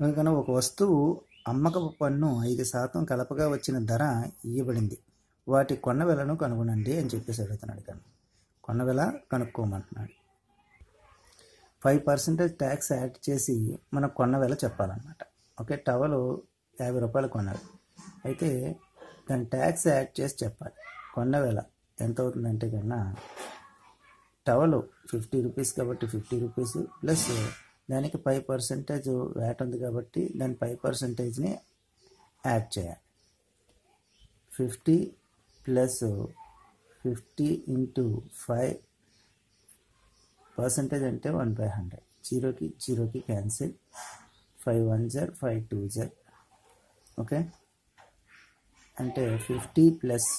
అందుకని ఒక వస్తువు అమ్మకపు పన్ను ఐదు శాతం కలపగా వచ్చిన ధర ఇవ్వబడింది వాటి కొన్న వెలను కనుగొనండి అని చెప్పేసి అడుగుతున్నాడు కానీ కొన్న వెల కనుక్కోమంటున్నాడు. ఫైవ్ పర్సెంటేజ్ ట్యాక్స్ యాడ్ చేసి మనం కొన్న వెల చెప్పాలన్నమాట. ఓకే టవలు యాభై రూపాయలు కొన్నాడు. అయితే దాని ట్యాక్స్ యాడ్ చేసి చెప్పాలి. కొన్న వెల ఎంత అవుతుందంటే కన్నా టవలు ఫిఫ్టీ రూపీస్ కాబట్టి ఫిఫ్టీ రూపీస్ ప్లస్ దానికి ఫైవ్ పర్సెంటేజ్ వ్యాట్ ఉంది కాబట్టి దాని ఫైవ్ పర్సెంటేజ్ని యాడ్ చేయాలి. Fifty plus fifty into five percentage అంటే వన్ బై హండ్రెడ్ జీరోకి జీరోకి క్యాన్సిల్ ఫైవ్ వన్ జర్ ఫైవ్ టూ జర్ ఓకే అంటే fifty plus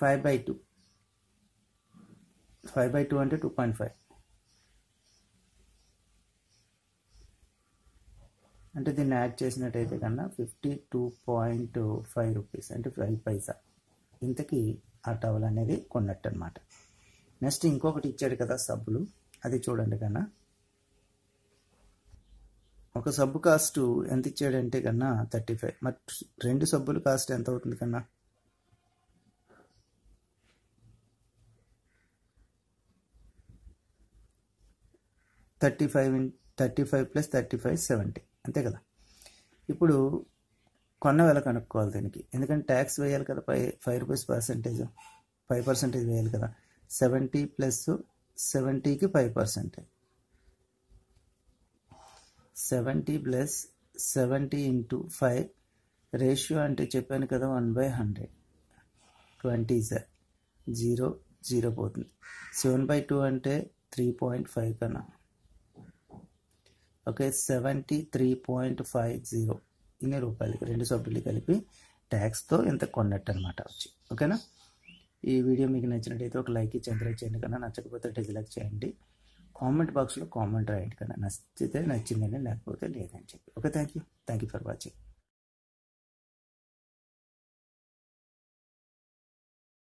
five by two five by two అంటే టూ పాయింట్ ఫైవ్ అంటే దీన్ని యాడ్ చేసినట్టయితే కన్నా fifty two point five rupees అంటే ఫైవ్ పైసా ఇంతకీ ఆ టవల్ అనేది కొన్నట్టు అనమాట నెక్స్ట్ ఇంకొకటి ఇచ్చాడు కదా సబ్బులు. అది చూడండి కన్నా. ఒక సబ్బు కాస్ట్ ఎంత ఇచ్చాడంటే కన్నా థర్టీ ఫైవ్ మరి రెండు సబ్బులు కాస్ట్ ఎంత అవుతుంది కన్నా? Thirty five thirty five plus thirty five seventy అంతే కదా? ఇప్పుడు కొన్న వెల కనుక్కోవాలి దీనికి. ఎందుకంటే ట్యాక్స్ వేయాలి కదా five five rupees percentage five percentage వేయాలి కదా. Seventy plus సెవెంటీకి five percentage seventy plus seventy into five ratio అంటే చెప్పాను కదా one by hundred twenty sir zero zero పోతుంది. సెవెన్ బై టూ అంటే త్రీ పాయింట్ ఫైవ్ కన్నా. Okay seventy three point five zero ఇన్ని రూపాయలకి రెండు సభ్యులు కలిపి ట్యాక్స్తో ఇంత కొన్నట్టు అనమాట వచ్చి. ఓకేనా? ఈ వీడియో మీకు నచ్చినట్టయితే ఒక లైక్ ఇచ్చి ఎంకరేజ్ చేయండి కన్నా నచ్చకపోతే డిస్లైక్ చేయండి. కామెంట్ బాక్స్లో కామెంట్ రాయండి కన్నా నచ్చితే నచ్చిందని లేకపోతే లేదని చెప్పి. Okay thank you thank you for watching